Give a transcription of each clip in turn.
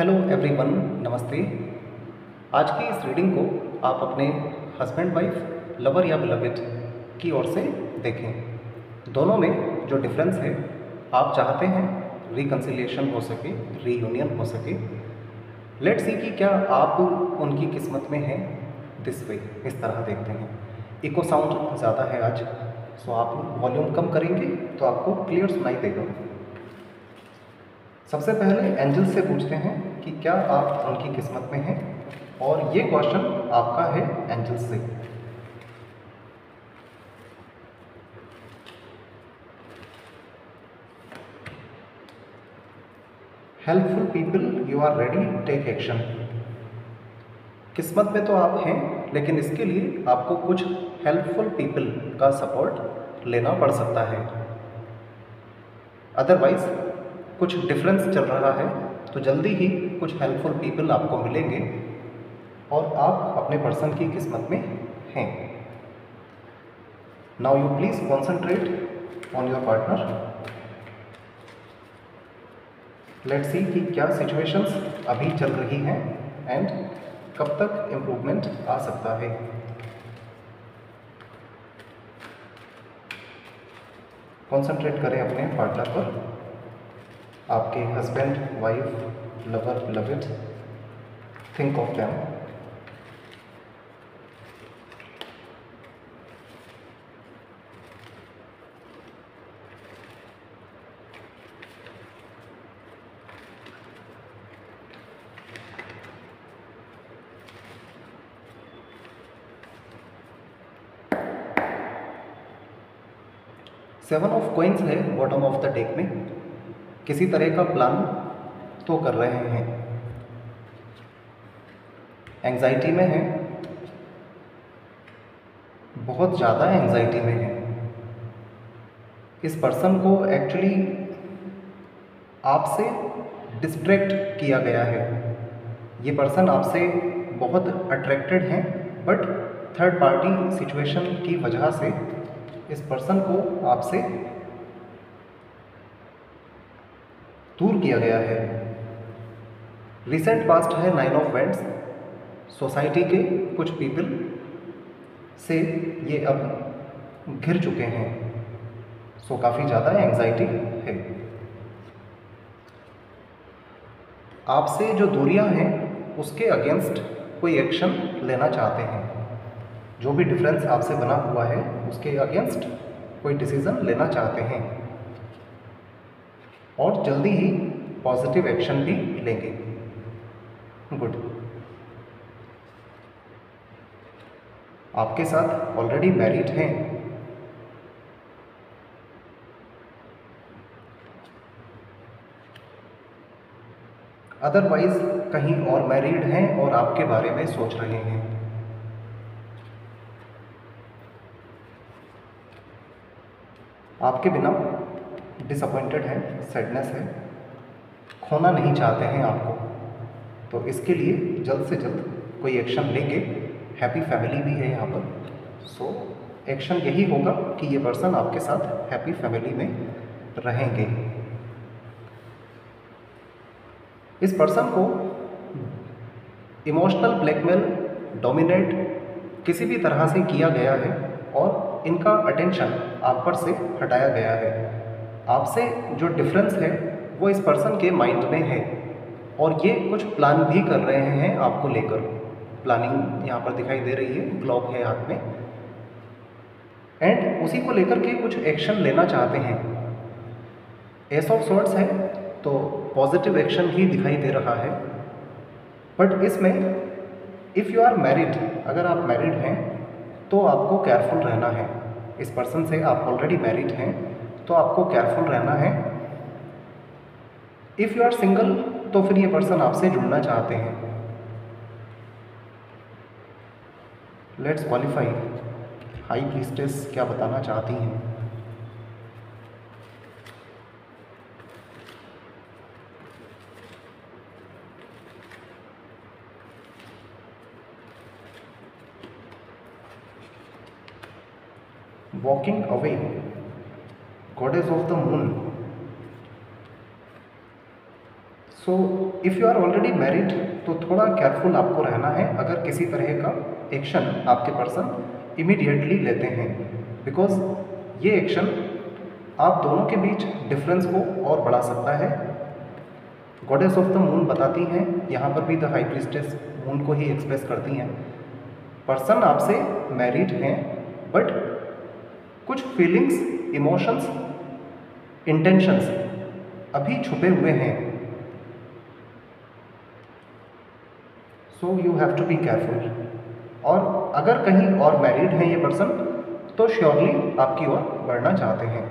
Hello everyone नमस्ते। आज की इस रीडिंग को आप अपने हस्बैंड वाइफ लवर या बिलविड की ओर से देखें। दोनों में जो डिफरेंस है, आप चाहते हैं रिकन्सिलिएशन हो सके रीयूनियन हो सके। लेट्स सी कि क्या आप उनकी किस्मत में हैं? दिस वे इस तरह देखते हैं। इको साउंड ज़्यादा है आज सो आप वॉल्यूम कम करेंगे तो आपको क्लियर सुनाई देगा। सबसे पहले एंजल से पूछते हैं कि क्या आप उनकी किस्मत में हैं? और ये क्वेश्चन आपका है एंजल से। Helpful people you are ready take action किस्मत में तो आप हैं, लेकिन इसके लिए आपको कुछ हेल्पफुल पीपल का सपोर्ट लेना पड़ सकता है। अदरवाइज़ कुछ डिफरेंस चल रहा है तो जल्दी ही कुछ हेल्पफुल पीपल आपको मिलेंगे और आप अपने पर्सन की किस्मत में हैं। Now you please concentrate on your partner let see कि क्या सिचुएशंस अभी चल रही हैं एंड कब तक इम्प्रूवमेंट आ सकता है। कॉन्सेंट्रेट करें अपने पार्टनर पर। आपके husband wife lover loved think of them seven of coins है बॉटम ऑफ़ द डेक में. किसी तरह का प्लान तो कर रहे हैं। एंजाइटी में है। बहुत ज़्यादा एंजाइटी में है। इस पर्सन को एक्चुअली आपसे डिस्ट्रैक्ट किया गया है। ये पर्सन आपसे बहुत अट्रैक्टेड हैं बट थर्ड पार्टी सिचुएशन की वजह से इस पर्सन को आपसे दूर किया गया है। रिसेंट पास्ट है नाइन ऑफ़ वेंट्स सोसाइटी के कुछ पीपल से ये अब घिर चुके हैं। सो काफ़ी ज़्यादा एंजाइटी है। आपसे जो दूरियाँ हैं, उसके अगेंस्ट कोई एक्शन लेना चाहते हैं। जो भी डिफरेंस आपसे बना हुआ है, उसके अगेंस्ट कोई डिसीज़न लेना चाहते हैं। और जल्दी ही पॉजिटिव एक्शन भी लेंगे। गुड आपके साथ ऑलरेडी मैरिड हैं। अदरवाइज़ कहीं और मैरिड हैं और आपके बारे में सोच रहे हैं। आपके बिना डिसअपॉइंटेड है सैडनेस है, खोना नहीं चाहते हैं आपको। तो इसके लिए जल्द से जल्द कोई एक्शन लेंगे। हैप्पी फैमिली भी है यहाँ पर। सो एक्शन यही होगा कि ये पर्सन आपके साथ हैप्पी फैमिली में रहेंगे। इस पर्सन को इमोशनल ब्लैकमेल डोमिनेट किसी भी तरह से किया गया है और इनका अटेंशन आप पर से हटाया गया है। आपसे जो डिफरेंस है, वो इस पर्सन के माइंड में है। और ये कुछ प्लान भी कर रहे हैं आपको लेकर। प्लानिंग यहाँ पर दिखाई दे रही है ग्लोब है हाथ में। एंड उसी को लेकर के कुछ एक्शन लेना चाहते हैं। एस ऑफ़ सॉर्ट्स है तो पॉजिटिव एक्शन ही दिखाई दे रहा है। बट इसमें इफ़ यू आर मैरिड अगर आप मैरिड हैं तो आपको केयरफुल रहना है। इस पर्सन से आप ऑलरेडी मैरिड हैं। तो आपको केयरफुल रहना है। इफ़ यू आर सिंगल तो फिर ये पर्सन आपसे जुड़ना चाहते हैं। लेट्स क्वालिफाई हाई प्रीस्टेस क्या बताना चाहती हैं? Walking away. Goddess of the moon. So if you are already married तो थोड़ा केयरफुल आपको रहना है। अगर किसी तरह का एक्शन आपके पर्सन इमीडिएटली लेते हैं। बिकॉज़ ये एक्शन आप दोनों के बीच डिफरेंस को और बढ़ा सकता है। गॉडेस ऑफ़ द मून बताती हैं। यहाँ पर भी द हाई प्रिस्टेस मून को ही एक्सप्रेस करती हैं। पर्सन आपसे मैरिड हैं बट कुछ फीलिंग्स इमोशंस इंटेंशंस अभी छुपे हुए हैं। So you have to be careful और अगर कहीं और मैरिड हैं ये पर्सन तो श्योरली आपकी ओर बढ़ना चाहते हैं।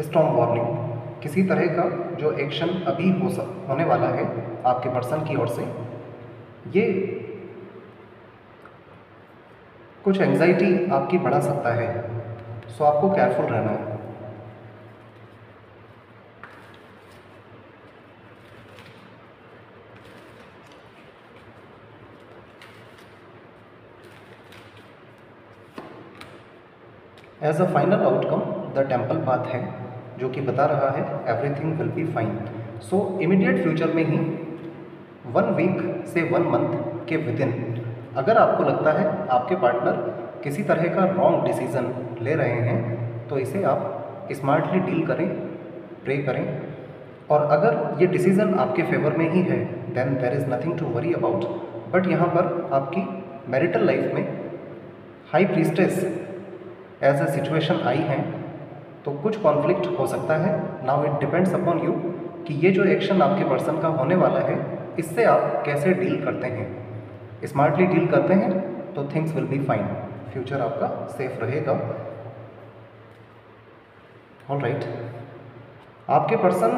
स्ट्रॉन्ग वार्निंग किसी तरह का जो एक्शन अभी हो सक होने वाला है आपके पर्सन की ओर से, ये कुछ एंजाइटी आपकी बढ़ा सकता है। सो आपको केयरफुल रहना है। As a final outcome the temple path है। जो कि बता रहा है everything will be fine so immediate future में ही वन वीक से वन मंथ के विद इन अगर आपको लगता है आपके पार्टनर किसी तरह का रॉन्ग डिसीज़न ले रहे हैं तो इसे आप स्मार्टली डील करें प्रे करें। और अगर ये डिसीज़न आपके फेवर में ही है then there is nothing to worry about but यहाँ पर आपकी मैरिटल लाइफ में high priestess as a situation आई हैं तो कुछ कॉन्फ्लिक्ट हो सकता है। Now it depends upon you कि ये जो एक्शन आपके पर्सन का होने वाला है, इससे आप कैसे डील करते हैं। स्मार्टली डील करते हैं तो things will be fine future आपका सेफ़ रहेगा। All right. आपके पर्सन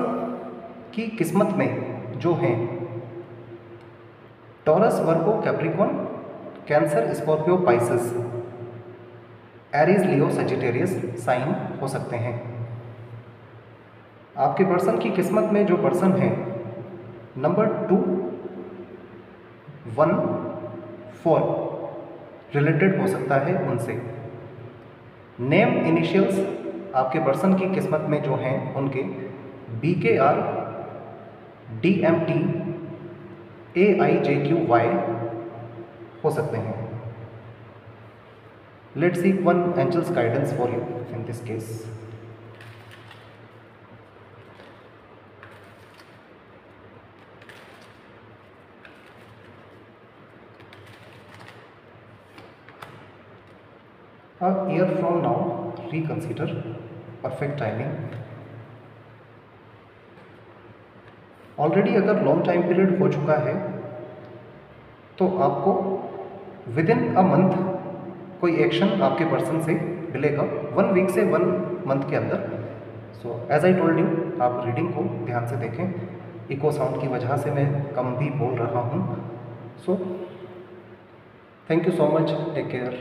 की किस्मत में जो हैं Taurus Virgo Capricorn Cancer Scorpio Pisces Aries Leo Sagittarius sign हो सकते हैं। आपके पर्सन की किस्मत में जो पर्सन है number two one four related हो सकता है उनसे। नेम इनिशियल्स आपके पर्सन की किस्मत में जो हैं, उनके B K R D M T A I J Q Y हो सकते हैं। Let's seek one angel's guidance for you in this case a year from now reconsider perfect timing already अगर लॉन्ग टाइम पीरियड हो चुका है तो आपको within a month कोई एक्शन आपके पर्सन से मिलेगा वन वीक से वन मंथ के अंदर। So as I told you आप रीडिंग को ध्यान से देखें। इको साउंड की वजह से मैं कम भी बोल रहा हूँ। So thank you so much take care